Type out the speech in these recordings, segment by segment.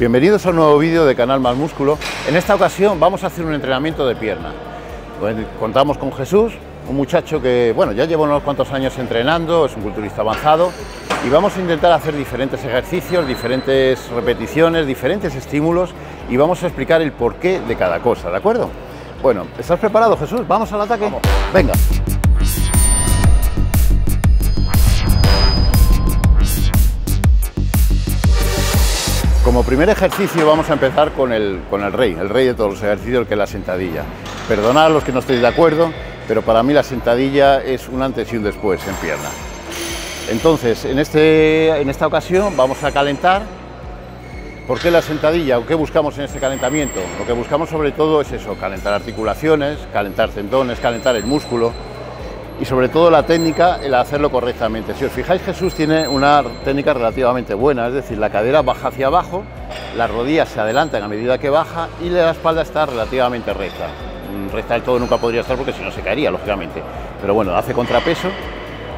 Bienvenidos a un nuevo vídeo de Canal Más Músculo. En esta ocasión vamos a hacer un entrenamiento de pierna. Pues, contamos con Jesús, un muchacho que bueno, ya lleva unos cuantos años entrenando, es un culturista avanzado y vamos a intentar hacer diferentes ejercicios, diferentes repeticiones, diferentes estímulos y vamos a explicar el porqué de cada cosa, ¿de acuerdo? Bueno, ¿estás preparado Jesús? ¿Vamos al ataque? Venga. Como primer ejercicio vamos a empezar con el, con el rey, el rey de todos los ejercicios, que es la sentadilla. Perdonad a los que no estéis de acuerdo, pero para mí la sentadilla es un antes y un después en pierna. Entonces, en, este, en esta ocasión vamos a calentar. ¿Por qué la sentadilla? ¿O qué buscamos en este calentamiento? Lo que buscamos sobre todo es eso, calentar articulaciones, calentar tendones, calentar el músculo, y sobre todo la técnica, el hacerlo correctamente. Si os fijáis, Jesús tiene una técnica relativamente buena, es decir, la cadera baja hacia abajo, las rodillas se adelantan a medida que baja y la espalda está relativamente recta. Mm, recta del todo nunca podría estar porque si no se caería, lógicamente. Pero bueno, hace contrapeso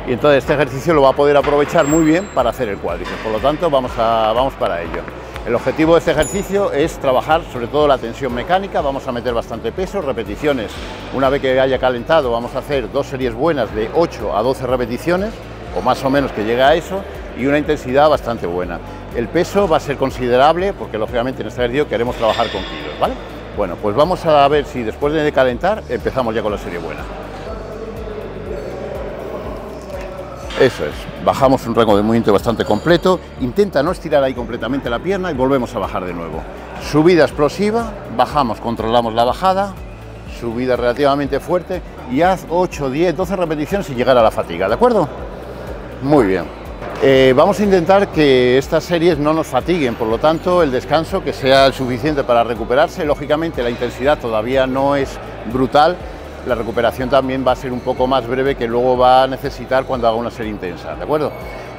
y entonces este ejercicio lo va a poder aprovechar muy bien para hacer el cuádriceps. Por lo tanto, vamos, a, vamos para ello. El objetivo de este ejercicio es trabajar sobre todo la tensión mecánica, vamos a meter bastante peso, repeticiones. Una vez que haya calentado vamos a hacer dos series buenas de 8 a 12 repeticiones, o más o menos que llegue a eso, y una intensidad bastante buena. El peso va a ser considerable porque lógicamente en este ejercicio queremos trabajar con kilos, ¿vale? Bueno, pues vamos a ver si después de calentar empezamos ya con la serie buena. Eso es, bajamos un rango de movimiento bastante completo, intenta no estirar ahí completamente la pierna y volvemos a bajar de nuevo. Subida explosiva, bajamos, controlamos la bajada, subida relativamente fuerte y haz 8, 10, 12 repeticiones sin llegar a la fatiga, ¿de acuerdo? Muy bien. Eh, vamos a intentar que estas series no nos fatiguen, por lo tanto el descanso que sea el suficiente para recuperarse, lógicamente la intensidad todavía no es brutal, la recuperación también va a ser un poco más breve que luego va a necesitar cuando haga una serie intensa, ¿de acuerdo?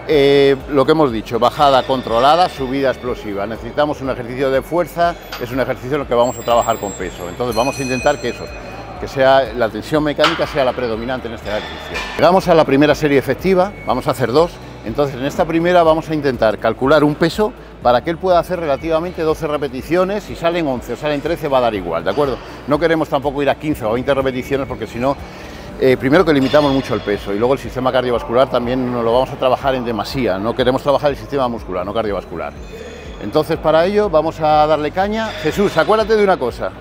Eh, lo que hemos dicho, bajada controlada, subida explosiva. Necesitamos un ejercicio de fuerza, es un ejercicio en el que vamos a trabajar con peso. Entonces vamos a intentar que eso, que sea la tensión mecánica sea la predominante en este ejercicio. Llegamos a la primera serie efectiva, vamos a hacer dos. Entonces en esta primera vamos a intentar calcular un peso para que él pueda hacer relativamente 12 repeticiones, si salen 11 o salen 13 va a dar igual, ¿de acuerdo? No queremos tampoco ir a 15 o 20 repeticiones porque si no, eh, primero que limitamos mucho el peso y luego el sistema cardiovascular también nos lo vamos a trabajar en demasía, no queremos trabajar el sistema muscular, no cardiovascular. Entonces para ello vamos a darle caña. Jesús, acuérdate de una cosa,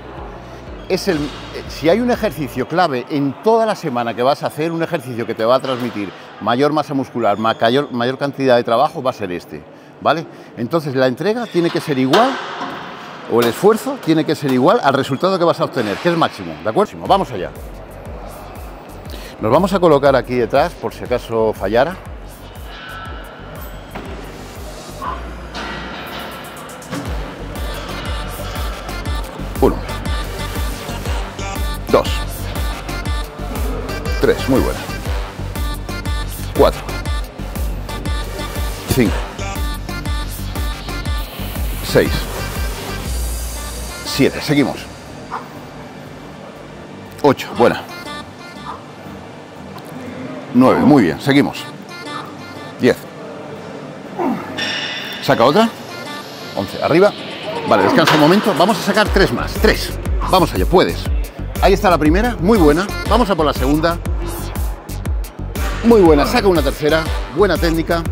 es el, si hay un ejercicio clave en toda la semana que vas a hacer, un ejercicio que te va a transmitir mayor masa muscular, mayor, mayor cantidad de trabajo, va a ser este. ¿Vale? Entonces la entrega tiene que ser igual, o el esfuerzo tiene que ser igual al resultado que vas a obtener, que es máximo, ¿de acuerdo? Vamos allá. Nos vamos a colocar aquí detrás, por si acaso fallara. Uno. Dos. Tres, muy buena. Cuatro. Cinco. 6, 7, seguimos. 8, buena. 9, muy bien, seguimos. 10. Saca otra. 11, arriba. Vale, descansa un momento. Vamos a sacar 3 más. 3. Vamos allá, puedes. Ahí está la primera, muy buena. Vamos a por la segunda. Muy buena, saca una tercera. Buena técnica.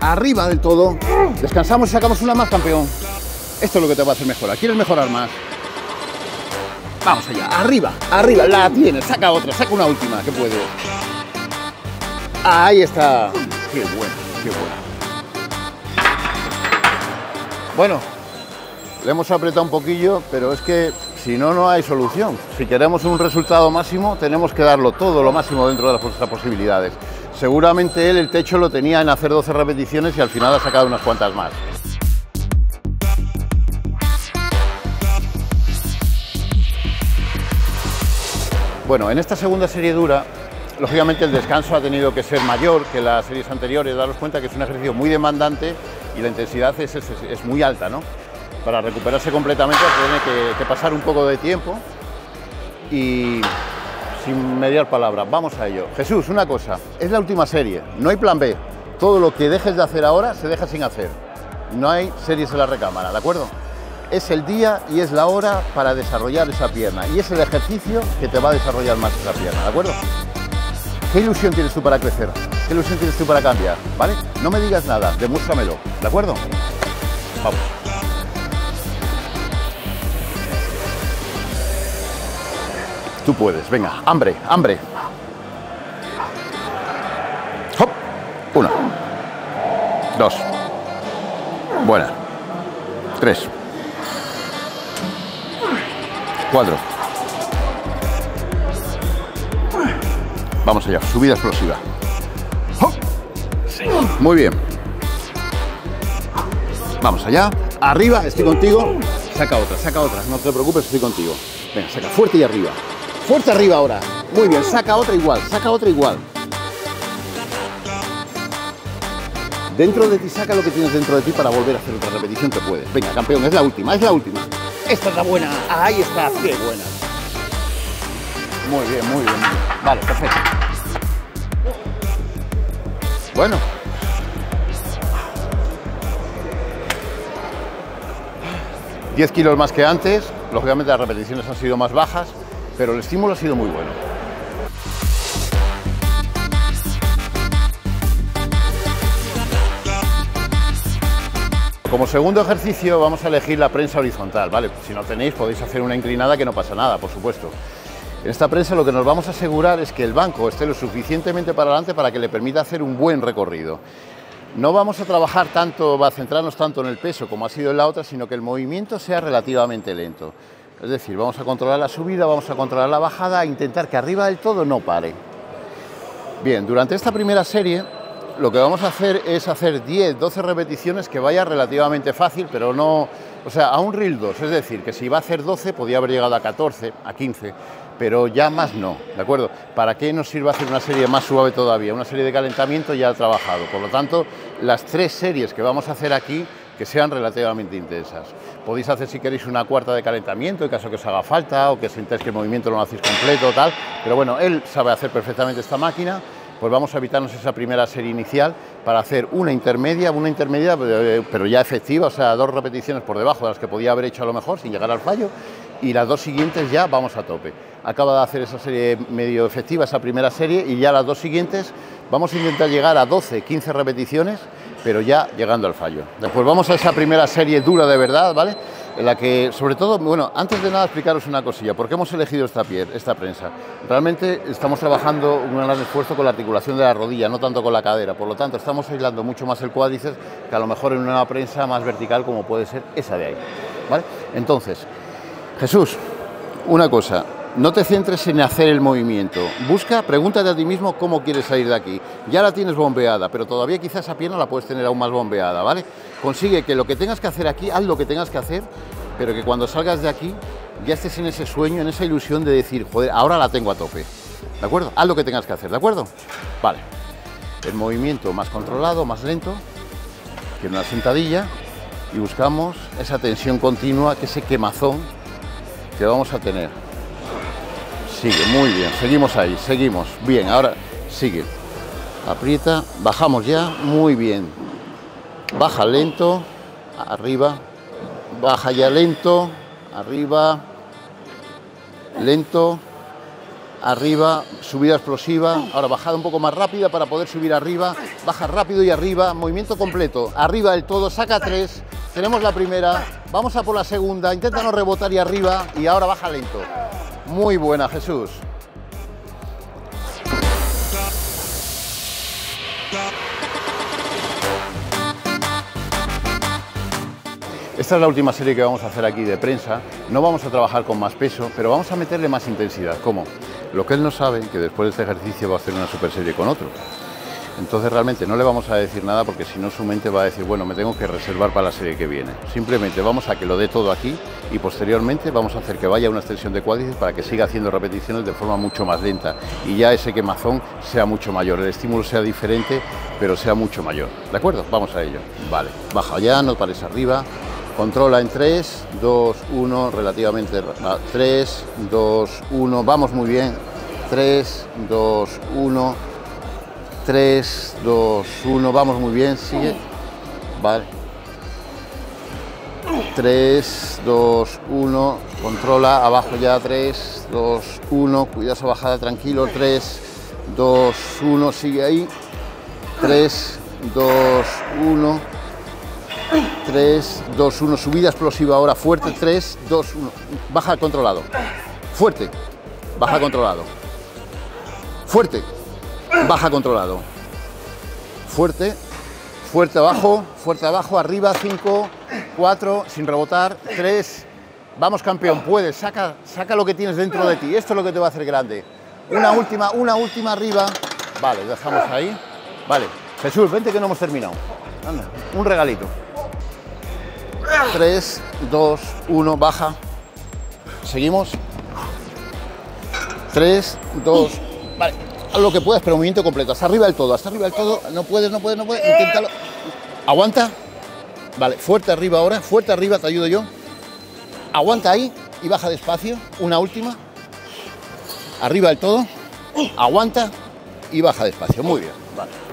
Arriba del todo. Descansamos y sacamos una más, campeón. Esto es lo que te va a hacer mejorar. ¿Quieres mejorar más? Vamos allá, arriba, arriba, la tienes, saca otra, saca una última, que puede. Ahí está. Qué bueno, qué bueno. Bueno, le hemos apretado un poquillo, pero es que si no, no hay solución. Si queremos un resultado máximo, tenemos que darlo todo lo máximo dentro de nuestras posibilidades. Seguramente él el techo lo tenía en hacer 12 repeticiones y al final ha sacado unas cuantas más. Bueno, en esta segunda serie dura, lógicamente el descanso ha tenido que ser mayor que las series anteriores, daros cuenta que es un ejercicio muy demandante y la intensidad es, muy alta, ¿no? Para recuperarse completamente tiene que, pasar un poco de tiempo y sin mediar palabra, vamos a ello. Jesús, una cosa, es la última serie, no hay plan B. Todo lo que dejes de hacer ahora se deja sin hacer. No hay series en la recámara, ¿de acuerdo? Es el día y es la hora para desarrollar esa pierna. Y es el ejercicio que te va a desarrollar más esa pierna, ¿de acuerdo? ¿Qué ilusión tienes tú para crecer? ¿Qué ilusión tienes tú para cambiar? ¿Vale? No me digas nada, demuéstramelo, ¿de acuerdo? Vamos. Tú puedes, venga, hambre, hambre. Hop. Una. Dos. Buena. Tres. Cuatro. Vamos allá, subida explosiva. Muy bien. Vamos allá. Arriba, estoy contigo. Saca otra, saca otra. No te preocupes, estoy contigo. Venga, saca fuerte y arriba. Fuerte arriba ahora. Muy bien, saca otra igual, saca otra igual. Dentro de ti, saca lo que tienes dentro de ti para volver a hacer otra repetición que puedes. Venga, campeón, es la última, es la última. Esta es la buena. Ahí está, qué buena. Muy bien, muy bien. Vale, perfecto. Bueno. ...10 kilos más que antes, lógicamente las repeticiones han sido más bajas, pero el estímulo ha sido muy bueno. Como segundo ejercicio vamos a elegir la prensa horizontal, ¿vale? Si no tenéis podéis hacer una inclinada que no pasa nada, por supuesto. En esta prensa lo que nos vamos a asegurar es que el banco esté lo suficientemente para adelante para que le permita hacer un buen recorrido. No vamos a trabajar tanto, va a centrarnos tanto en el peso como ha sido en la otra, sino que el movimiento sea relativamente lento. Es decir, vamos a controlar la subida, vamos a controlar la bajada, e intentar que arriba del todo no pare. Bien, durante esta primera serie lo que vamos a hacer es hacer 10, 12 repeticiones que vaya relativamente fácil, pero no, o sea, a un reel 2, es decir, que si iba a hacer 12 podía haber llegado a 14, a 15, pero ya más no, ¿de acuerdo? ¿Para qué nos sirve hacer una serie más suave todavía? Una serie de calentamiento ya trabajado, por lo tanto, las tres series que vamos a hacer aquí que sean relativamente intensas. Podéis hacer si queréis una cuarta de calentamiento en caso que os haga falta o que sintáis que el movimiento no lo hacéis completo tal, pero bueno, él sabe hacer perfectamente esta máquina pues vamos a evitarnos esa primera serie inicial para hacer una intermedia, una intermedia eh, pero ya efectiva, o sea, dos repeticiones por debajo de las que podía haber hecho a lo mejor sin llegar al fallo y las dos siguientes ya vamos a tope. Acaba de hacer esa serie medio efectiva, esa primera serie y ya las dos siguientes vamos a intentar llegar a 12, 15 repeticiones, pero ya llegando al fallo. Después vamos a esa primera serie dura de verdad, ¿vale? En la que, sobre todo, bueno, antes de nada explicaros una cosilla, ¿por qué hemos elegido esta, piel, esta prensa? Realmente estamos trabajando un gran esfuerzo con la articulación de la rodilla, no tanto con la cadera, por lo tanto estamos aislando mucho más el cuádriceps que a lo mejor en una prensa más vertical como puede ser esa de ahí, ¿vale? Entonces, Jesús, una cosa, no te centres en hacer el movimiento. Busca, pregúntate a ti mismo cómo quieres salir de aquí. Ya la tienes bombeada, pero todavía quizás esa pierna la puedes tener aún más bombeada, ¿vale? Consigue que lo que tengas que hacer aquí, haz lo que tengas que hacer, pero que cuando salgas de aquí ya estés en ese sueño, en esa ilusión de decir, joder, ahora la tengo a tope. ¿De acuerdo? Haz lo que tengas que hacer, ¿de acuerdo? Vale. El movimiento más controlado, más lento, que una sentadilla, y buscamos esa tensión continua, que ese quemazón que vamos a tener. Sigue, muy bien, seguimos ahí, seguimos. Bien, ahora sigue. Aprieta, bajamos ya, muy bien. Baja lento, arriba, baja ya lento, arriba, lento, arriba, subida explosiva, ahora bajada un poco más rápida para poder subir arriba, baja rápido y arriba, movimiento completo, arriba del todo, saca tres, tenemos la primera, vamos a por la segunda, intenta no rebotar y arriba y ahora baja lento. Muy buena, Jesús. Esta es la última serie que vamos a hacer aquí de prensa. No vamos a trabajar con más peso, pero vamos a meterle más intensidad. ¿Cómo? Lo que él no sabe, que después de este ejercicio va a hacer una super serie con otro. Entonces realmente no le vamos a decir nada porque si no su mente va a decir, bueno, me tengo que reservar para la serie que viene. Simplemente vamos a que lo dé todo aquí y posteriormente vamos a hacer que vaya una extensión de cuádriceps para que siga haciendo repeticiones de forma mucho más lenta y ya ese quemazón sea mucho mayor, el estímulo sea diferente, pero sea mucho mayor. ¿De acuerdo? Vamos a ello. Vale, baja ya, no pares arriba. Controla en 3, 2, 1, relativamente... 3, 2, 1, vamos muy bien. 3, 2, 1 3, 2, 1, vamos muy bien, sigue. Vale. 3, 2, 1, controla, abajo ya, 3, 2, 1, cuida esa bajada, tranquilo, 3, 2, 1, sigue ahí, 3, 2, 1, 3, 2, 1, subida explosiva ahora, fuerte, 3, 2, 1, baja controlado, fuerte, baja controlado, fuerte, baja controlado, fuerte, fuerte abajo, fuerte abajo, arriba, 5, 4, sin rebotar, 3, vamos campeón, puedes, saca, saca lo que tienes dentro de ti, esto es lo que te va a hacer grande. Una última, una última arriba, vale, dejamos ahí, vale, Jesús, vente que no hemos terminado, Anda, un regalito. 3, 2, 1, baja, seguimos, 3, 2, vale, haz lo que puedas, pero movimiento completo, hasta arriba del todo, hasta arriba del todo, no puedes, no puedes, no puedes, inténtalo, aguanta, vale, fuerte arriba ahora, fuerte arriba, te ayudo yo, aguanta ahí y baja despacio, una última, arriba del todo, aguanta y baja despacio, muy bien.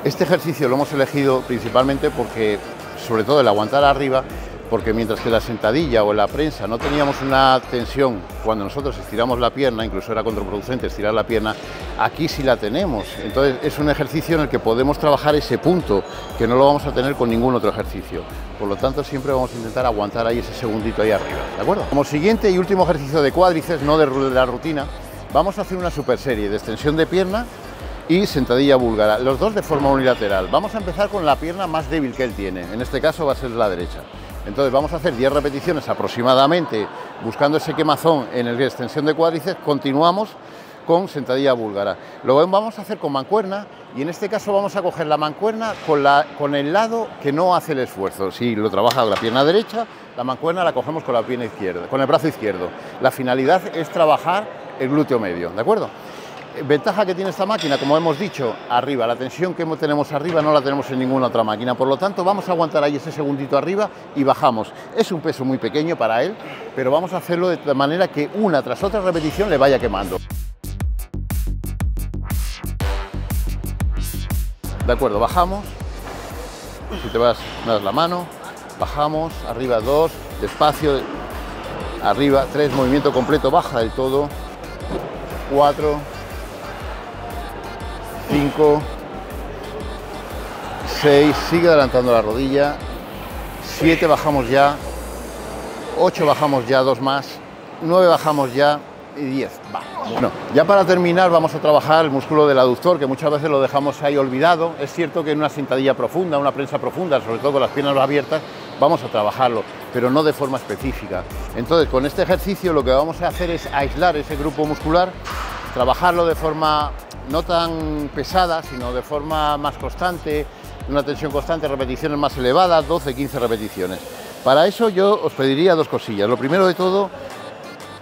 Este ejercicio lo hemos elegido principalmente porque, sobre todo el aguantar arriba, porque mientras que la sentadilla o la prensa no teníamos una tensión cuando nosotros estiramos la pierna, incluso era contraproducente estirar la pierna, aquí sí la tenemos. Entonces es un ejercicio en el que podemos trabajar ese punto, que no lo vamos a tener con ningún otro ejercicio. Por lo tanto, siempre vamos a intentar aguantar ahí ese segundito ahí arriba, ¿de acuerdo? Como siguiente y último ejercicio de cuádriceps, no de la rutina, vamos a hacer una super serie de extensión de pierna y sentadilla búlgara, los dos de forma unilateral. Vamos a empezar con la pierna más débil que él tiene, en este caso va a ser la derecha. Entonces vamos a hacer 10 repeticiones aproximadamente buscando ese quemazón en el extensión de cuádriceps, continuamos con sentadilla búlgara. Lo vamos a hacer con mancuerna y en este caso vamos a coger la mancuerna con, con el lado que no hace el esfuerzo. Si lo trabaja la pierna derecha, la mancuerna la cogemos con la pierna izquierda, con el brazo izquierdo. La finalidad es trabajar el glúteo medio, ¿de acuerdo? Ventaja que tiene esta máquina, como hemos dicho, arriba, la tensión que tenemos arriba no la tenemos en ninguna otra máquina, por lo tanto vamos a aguantar ahí ese segundito arriba y bajamos. Es un peso muy pequeño para él, pero vamos a hacerlo de manera que una tras otra repetición le vaya quemando. De acuerdo, bajamos, si te vas, me das la mano, bajamos, arriba dos, despacio, arriba tres, movimiento completo, baja del todo, cuatro, 5, 6, sigue adelantando la rodilla, 7 bajamos ya, 8 bajamos ya, dos más, 9 bajamos ya y 10. Va. Bueno, ya para terminar vamos a trabajar el músculo del aductor, que muchas veces lo dejamos ahí olvidado. Es cierto que en una sentadilla profunda, una prensa profunda, sobre todo con las piernas abiertas, vamos a trabajarlo, pero no de forma específica. Entonces, con este ejercicio lo que vamos a hacer es aislar ese grupo muscular, trabajarlo de forma no tan pesada, sino de forma más constante, una tensión constante, repeticiones más elevadas, 12, 15 repeticiones. Para eso yo os pediría dos cosillas. Lo primero de todo,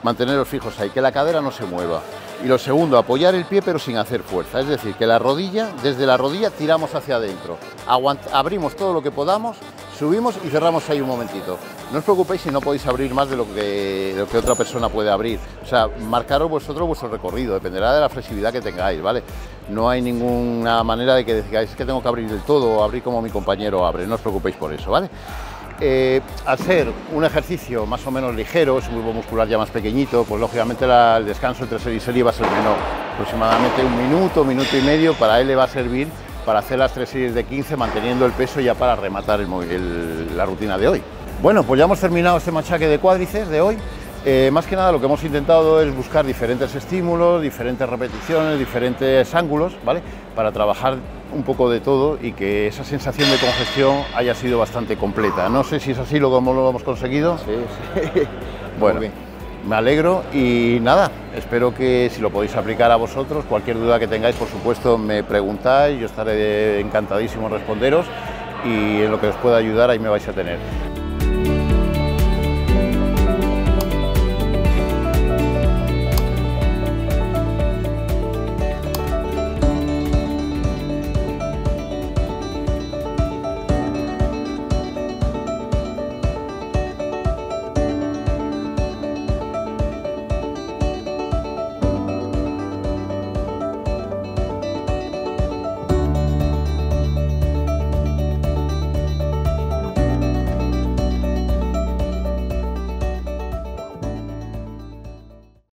manteneros fijos ahí, que la cadera no se mueva. Y lo segundo, apoyar el pie pero sin hacer fuerza. Es decir, que la rodilla, desde la rodilla tiramos hacia adentro. abrimos todo lo que podamos, subimos y cerramos ahí un momentito. No os preocupéis si no podéis abrir más de lo que, otra persona puede abrir. O sea, marcaros vosotros vuestro recorrido, dependerá de la flexibilidad que tengáis, ¿vale? No hay ninguna manera de que digáis que tengo que abrir del todo o abrir como mi compañero abre. No os preocupéis por eso, ¿vale? Eh, al ser un ejercicio más o menos ligero, es un grupo muscular ya más pequeñito, pues lógicamente el descanso entre serie y serie va a ser menor, aproximadamente un minuto, minuto y medio, para él le va a servir para hacer las tres series de 15 manteniendo el peso ya para rematar la rutina de hoy. Bueno, pues ya hemos terminado este machaque de cuádriceps de hoy. Eh, más que nada lo que hemos intentado es buscar diferentes estímulos, diferentes repeticiones, diferentes ángulos, ¿vale? Para trabajar un poco de todo y que esa sensación de congestión haya sido bastante completa. No sé si es así lo lo hemos conseguido. Sí, sí. Bueno, me alegro y nada, espero que si lo podéis aplicar a vosotros, cualquier duda que tengáis, por supuesto, me preguntáis, yo estaré encantadísimo en responderos y en lo que os pueda ayudar ahí me vais a tener.